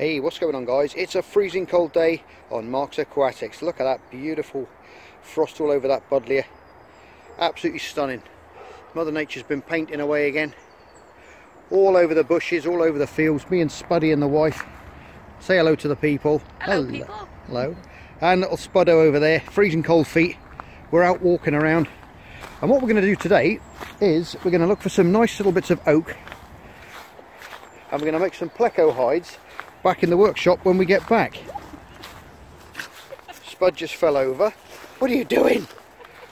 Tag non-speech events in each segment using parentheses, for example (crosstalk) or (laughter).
Hey, what's going on guys? It's a freezing cold day on Marks Aquatics. Look at that beautiful frost all over that buddleia. Absolutely stunning. Mother Nature's been painting away again. All over the bushes, all over the fields. Me and Spuddy and the wife. Say hello to the people. Hello, hello. people. Hello. And little Spuddo over there, freezing cold feet. We're out walking around. And what we're going to do today is we're going to look for some nice little bits of oak. And we're going to make some pleco hides back in the workshop when we get back. Spud just fell over. What are you doing?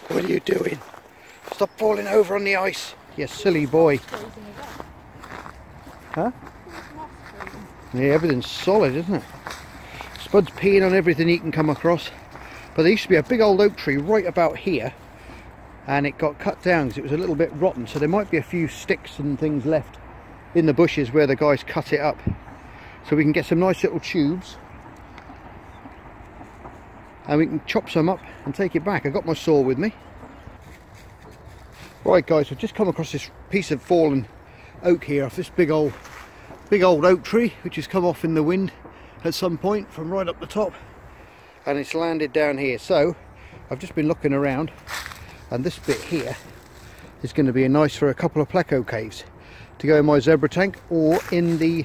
What are you doing? Stop falling over on the ice. You silly boy. Huh? Yeah, everything's solid, isn't it? Spud's peeing on everything he can come across. But there used to be a big old oak tree right about here. And it got cut down because it was a little bit rotten. So there might be a few sticks and things left in the bushes where the guys cut it up so we can get some nice little tubes and we can chop some up and take it back. I've got my saw with me. Right guys, I've just come across this piece of fallen oak here off this big old big old oak tree which has come off in the wind at some point from right up the top and it's landed down here. So I've just been looking around and this bit here is going to be nice for a couple of pleco caves to go in my zebra tank or in the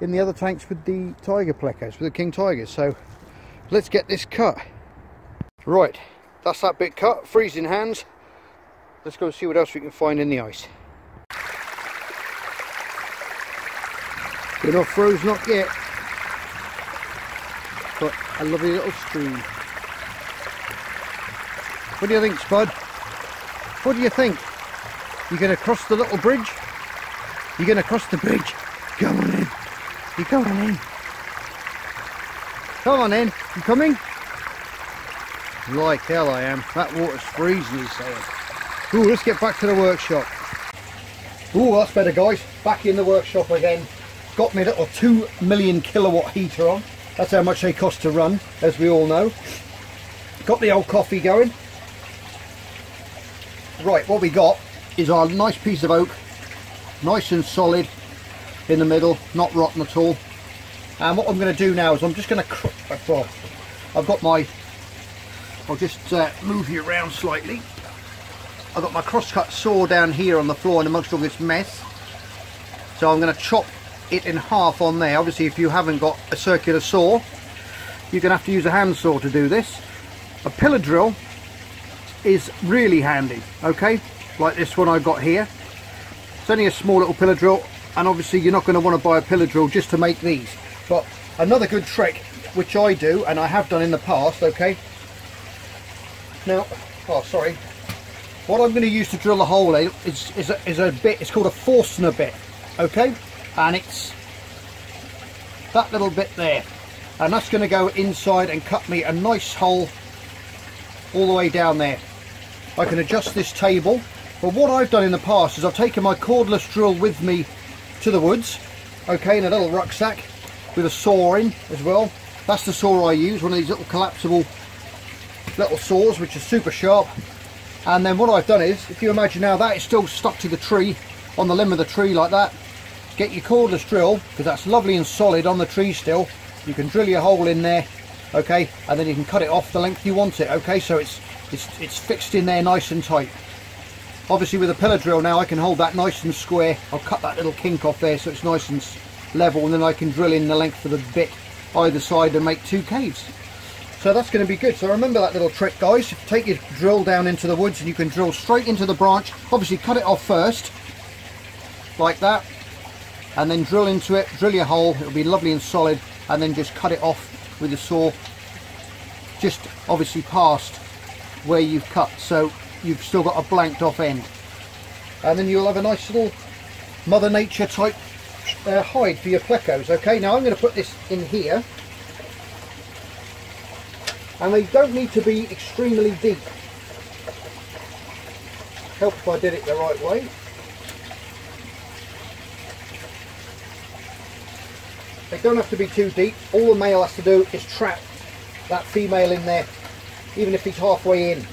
in the other tanks with the tiger plecos, with the king tigers. So let's get this cut. Right, that's that bit cut, freezing hands. Let's go and see what else we can find in the ice. We're not froze, not yet. But a lovely little stream. What do you think, Spud? What do you think? You gonna cross the little bridge? You gonna cross the bridge? Come on in. You come on in. Come on in. You coming? Like hell I am. That water's freezing, he's saying. Ooh, let's get back to the workshop. Ooh, that's better, guys. Back in the workshop again. Got me little 2 million kilowatt heater on. That's how much they cost to run, as we all know. Got the old coffee going. Right, what we got is our nice piece of oak. Nice and solid in the middle, not rotten at all. And what I'm going to do now is I'm just going to, well, I've got my, I'll just uh, move you around slightly. I've got my crosscut saw down here on the floor and amongst all this mess. So I'm going to chop it in half on there. Obviously if you haven't got a circular saw, you're going to have to use a handsaw to do this. A pillar drill is really handy, okay? Like this one I've got here. It's only a small little pillar drill and obviously you're not going to want to buy a pillar drill just to make these. But another good trick which I do and I have done in the past okay? Now oh sorry. What I'm going to use to drill the hole in is, is, a, is a bit it's called a Forstner bit okay? And it's that little bit there. And that's going to go inside and cut me a nice hole all the way down there. I can adjust this table. But what I've done in the past is I've taken my cordless drill with me to the woods. Okay in a little rucksack with a saw in as well. That's the saw I use one of these little collapsible little saws which are super sharp. And then what I've done is if you imagine now that is still stuck to the tree on the limb of the tree like that. Get your cordless drill because that's lovely and solid on the tree still. You can drill your hole in there okay and then you can cut it off the length you want it okay? So it's it's it's fixed in there nice and tight Obviously with a pillar drill now I can hold that nice and square. I'll cut that little kink off there so it's nice and level and then I can drill in the length of the bit either side and make two caves. So that's going to be good. So remember that little trick guys. Take your drill down into the woods and you can drill straight into the branch. Obviously cut it off first like that and then drill into it, drill your hole. It'll be lovely and solid and then just cut it off with the saw just obviously past where you've cut. So you've still got a blanked off end. And then you'll have a nice little mother nature type uh, hide for your plecos okay? Now I'm going to put this in here. And they don't need to be extremely deep. Help if I did it the right way. They don't have to be too deep. All the male has to do is trap that female in there even if he's halfway in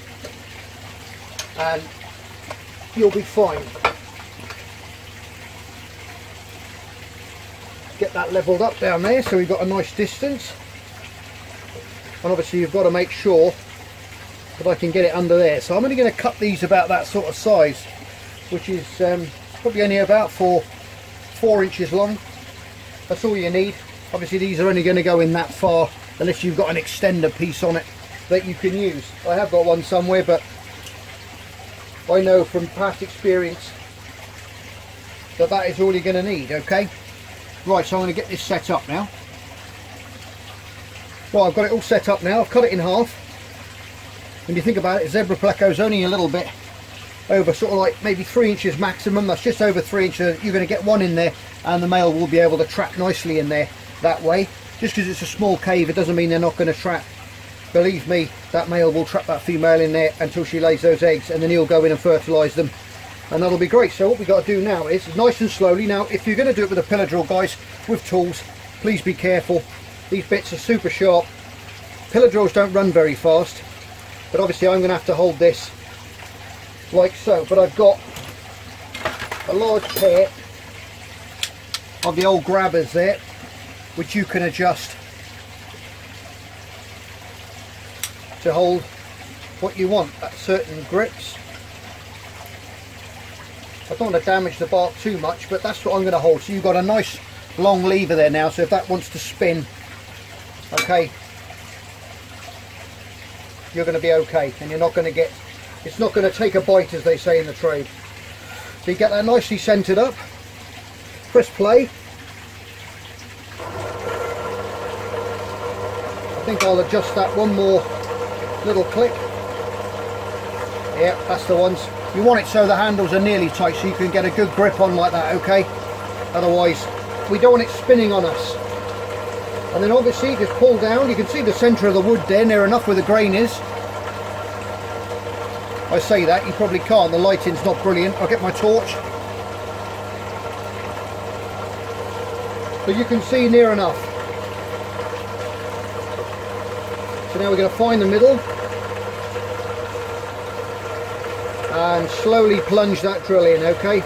and you'll be fine. get that leveled up down there so we've got a nice distance. And obviously you've got to make sure that I can get it under there. So I'm only going to cut these about that sort of size which is um, probably only about four four inches long. That's all you need. Obviously these are only going to go in that far unless you've got an extender piece on it that you can use. I have got one somewhere but I know from past experience that that is all you're going to need okay? Right so I'm going to get this set up now. Well I've got it all set up now. I've cut it in half. When you think about it zebra pleco is only a little bit over sort of like maybe three inches maximum. That's just over three inches. You're going to get one in there and the male will be able to trap nicely in there that way. Just because it's a small cave it doesn't mean they're not going to trap believe me that male will trap that female in there until she lays those eggs and then he'll go in and fertilize them. And that'll be great. So what we've got to do now is nice and slowly. Now if you're going to do it with a pillar drill guys with tools please be careful. These bits are super sharp. Pillar drills don't run very fast but obviously I'm going to have to hold this like so. But I've got a large pair of the old grabbers there which you can adjust to hold what you want at certain grips. I don't want to damage the bark too much but that's what I'm going to hold. So you've got a nice long lever there now so if that wants to spin okay you're going to be okay and you're not going to get it's not going to take a bite as they say in the trade. So you get that nicely centered up press play. I think I'll adjust that one more little click. Yeah that's the ones. You want it so the handles are nearly tight so you can get a good grip on like that okay? Otherwise we don't want it spinning on us. And then obviously just pull down you can see the center of the wood there near enough where the grain is. I say that you probably can't. The lighting's not brilliant. I'll get my torch. But you can see near enough so now we're going to find the middle. And slowly plunge that drill in okay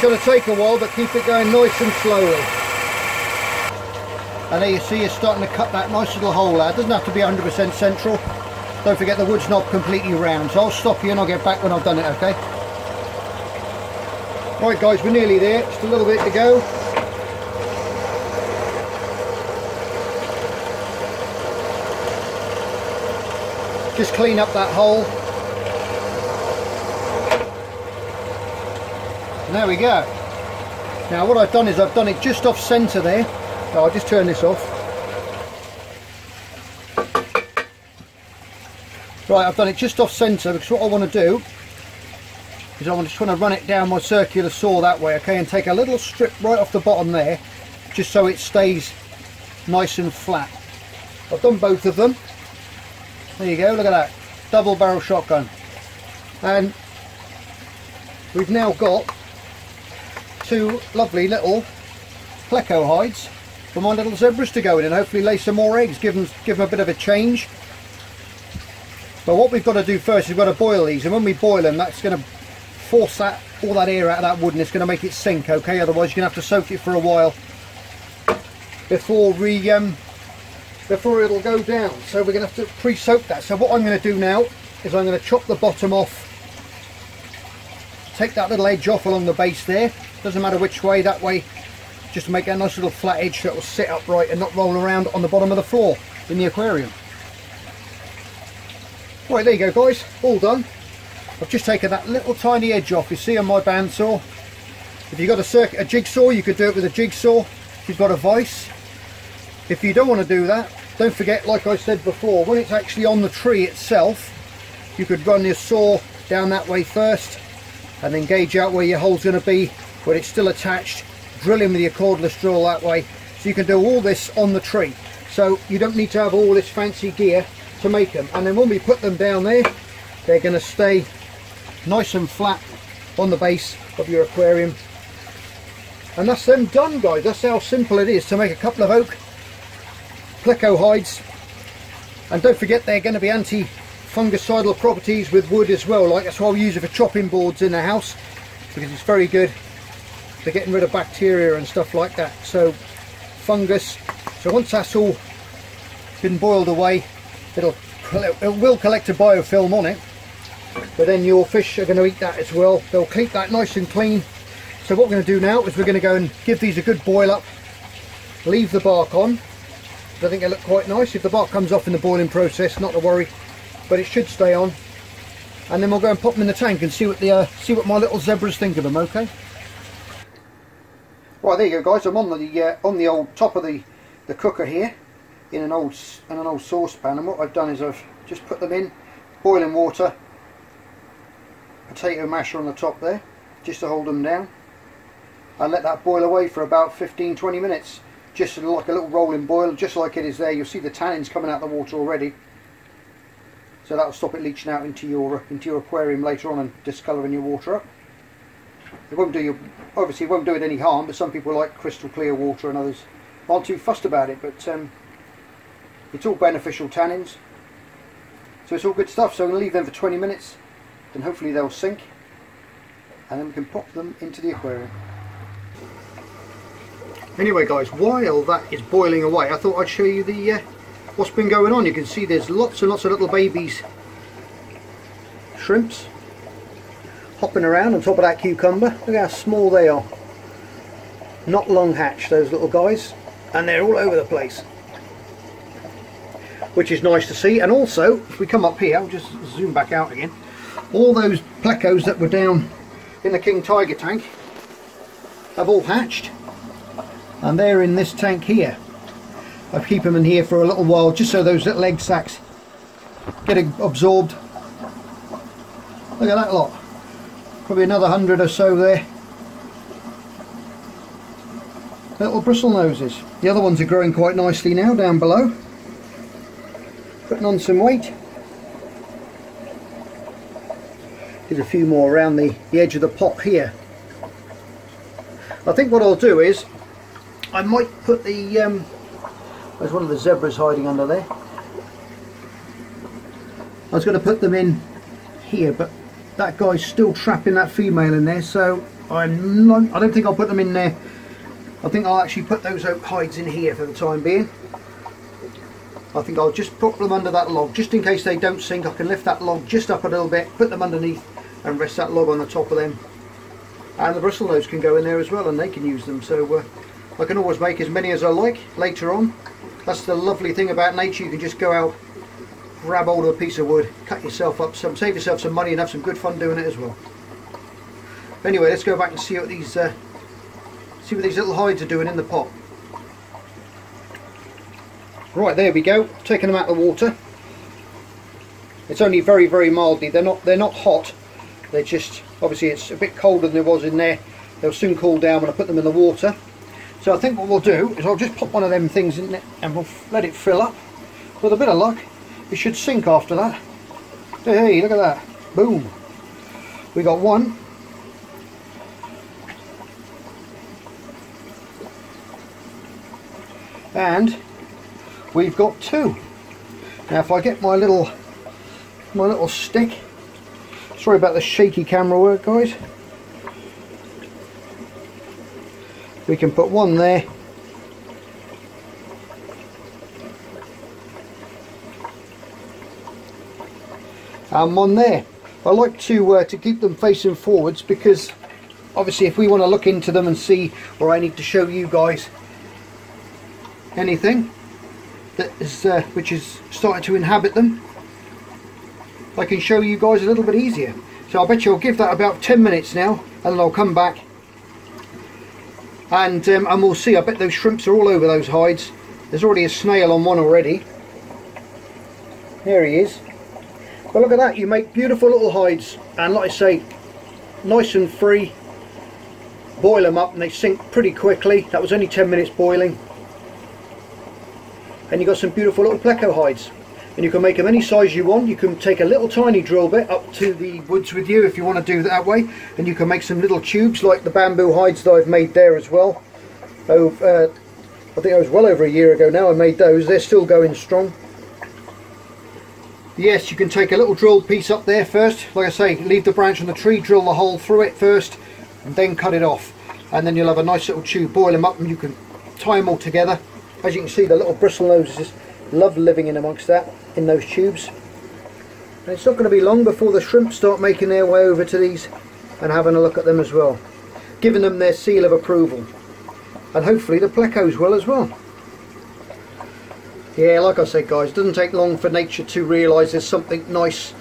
It's going to take a while, but keep it going nice and slowly. And there you see you're starting to cut that nice little hole out. Doesn't have to be 100% central. Don't forget the wood's not completely round. So I'll stop you and I'll get back when I've done it, okay? Right guys, we're nearly there. Just a little bit to go. Just clean up that hole. There we go. Now what I've done is I've done it just off centre there. I'll just turn this off. Right, I've done it just off centre because what I want to do is I'm just want to run it down my circular saw that way, okay, and take a little strip right off the bottom there, just so it stays nice and flat. I've done both of them. There you go, look at that. Double barrel shotgun. And we've now got two lovely little pleco hides for my little zebras to go in and hopefully lay some more eggs, give them, give them a bit of a change. But what we've got to do first is we've got to boil these and when we boil them that's going to force that all that air out of that wood and it's going to make it sink okay? Otherwise you're going to have to soak it for a while before we um, before it'll go down. So we're going to have to pre-soak that. So what I'm going to do now is I'm going to chop the bottom off take that little edge off along the base there doesn't matter which way that way. Just to make a nice little flat edge it will sit upright and not roll around on the bottom of the floor in the aquarium. Right there you go guys. All done. I've just taken that little tiny edge off. You see on my bandsaw? If you've got a circuit a jigsaw you could do it with a jigsaw. If you've got a vise if you don't want to do that don't forget like I said before when it's actually on the tree itself you could run your saw down that way first and then gauge out where your hole's going to be when it's still attached. Drilling with your cordless drill that way so you can do all this on the tree. So you don't need to have all this fancy gear to make them and then when we put them down there they're going to stay nice and flat on the base of your aquarium. And that's them done guys. That's how simple it is to make a couple of oak pleco hides. And don't forget they're going to be anti fungicidal properties with wood as well. Like that's why we use it for chopping boards in the house because it's very good for getting rid of bacteria and stuff like that. So fungus. So once that's all been boiled away it'll it will collect a biofilm on it. But then your fish are going to eat that as well. They'll keep that nice and clean. So what we're going to do now is we're going to go and give these a good boil up. Leave the bark on. I think they look quite nice. If the bark comes off in the boiling process not to worry. But it should stay on. And then we'll go and pop them in the tank and see what the uh, see what my little zebras think of them okay right there you go guys. I'm on the uh, on the old top of the the cooker here in an old in an old saucepan. And what I've done is I've just put them in boiling water potato masher on the top there just to hold them down. And let that boil away for about 15-20 minutes just like a little rolling boil just like it is there. You'll see the tannins coming out of the water already. So that'll stop it leaching out into your into your aquarium later on and discolouring your water up. It won't do you obviously it won't do it any harm, but some people like crystal clear water and others aren't too fussed about it. But um, it's all beneficial tannins, so it's all good stuff. So I'm going to leave them for 20 minutes, then hopefully they'll sink, and then we can pop them into the aquarium. Anyway guys, while that is boiling away, I thought I'd show you the uh, what's been going on. You can see there's lots and lots of little babies shrimps hopping around on top of that cucumber. Look how small they are. Not long hatched, those little guys. And they're all over the place. Which is nice to see. And also, if we come up here, I'll just zoom back out again. All those plecos that were down in the King Tiger tank have all hatched. And they're in this tank here. I keep them in here for a little while just so those little egg sacs get absorbed. Look at that lot. Probably another hundred or so there. Little bristle noses. The other ones are growing quite nicely now down below. Putting on some weight. There's a few more around the, the edge of the pot here. I think what I'll do is I might put the um, there's one of the zebras hiding under there. I was going to put them in here, but that guy's still trapping that female in there, so I'm not, I don't think I'll put them in there. I think I'll actually put those oak hides in here for the time being. I think I'll just put them under that log, just in case they don't sink. I can lift that log just up a little bit, put them underneath, and rest that log on the top of them. And the bristlenose can go in there as well, and they can use them. So uh, I can always make as many as I like later on that's the lovely thing about nature, you can just go out, grab hold of a piece of wood, cut yourself up some, save yourself some money and have some good fun doing it as well. Anyway, let's go back and see what these uh, see what these little hides are doing in the pot. Right, there we go, taking them out of the water. It's only very, very mildly, they're not they're not hot, they're just, obviously it's a bit colder than it was in there. They'll soon cool down when I put them in the water. So I think what we'll do is I'll just pop one of them things in it and we'll let it fill up. With a bit of luck, it should sink after that. Hey, look at that. Boom. We got one. And we've got two. Now if I get my little my little stick, sorry about the shaky camera work guys. we can put one there and one there. I like to uh, to keep them facing forwards because obviously if we want to look into them and see or I need to show you guys anything that is uh, which is starting to inhabit them I can show you guys a little bit easier. So I bet you I'll give that about 10 minutes now and then I'll come back. And um, and we'll see. I bet those shrimps are all over those hides. There's already a snail on one already. There he is but look at that. You make beautiful little hides and like I say nice and free. Boil them up and they sink pretty quickly. That was only 10 minutes boiling. And you've got some beautiful little pleco hides. And you can make them any size you want. You can take a little tiny drill bit up to the woods with you if you want to do that way. And you can make some little tubes like the bamboo hides that I've made there as well. Oh uh, I think it was well over a year ago now I made those. They're still going strong yes you can take a little drilled piece up there first. Like I say leave the branch on the tree drill the hole through it first and then cut it off. And then you'll have a nice little tube boil them up and you can tie them all together. As you can see the little bristle noses love living in amongst that in those tubes. And it's not going to be long before the shrimp start making their way over to these and having a look at them as well giving them their seal of approval. And hopefully the plecos will as well yeah like I said guys it doesn't take long for nature to realise there's something nice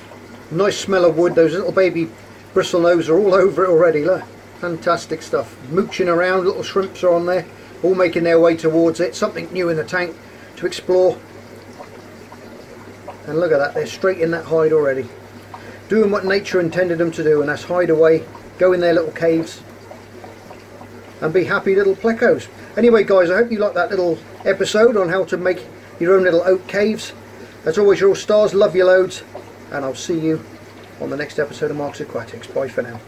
nice smell of wood. Those little baby bristle nose are all (laughs) over it already look. Fantastic stuff. Mooching around little shrimps are on there all making their way towards it. Something new in the tank to explore. And look at that they're straight in that hide already. Doing what nature intended them to do and that's hide away go in their little caves and be happy little plecos anyway guys I hope you liked that little episode on how to make your own little oak caves. As always you're all stars love you loads and I'll see you on the next episode of Marks Aquatics. Bye for now